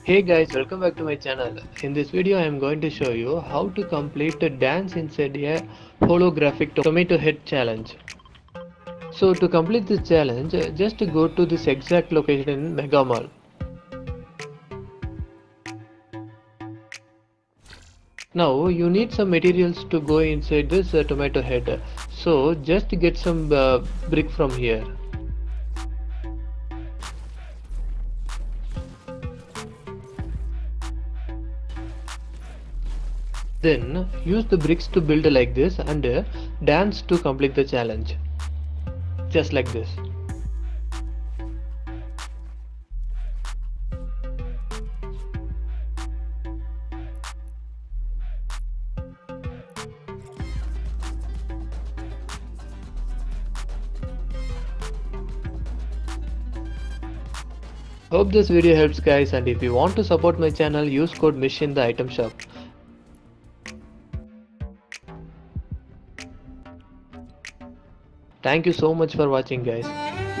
Hey guys, welcome back to my channel. In this video, I am going to show you how to complete a dance inside a holographic tomato head challenge. So to complete this challenge, just go to this exact location in Mega Mall. Now you need some materials to go inside this uh, tomato head. So just get some uh, brick from here. Then use the bricks to build like this and uh, dance to complete the challenge. Just like this. Hope this video helps guys and if you want to support my channel use code MISH in the item shop. Thank you so much for watching guys.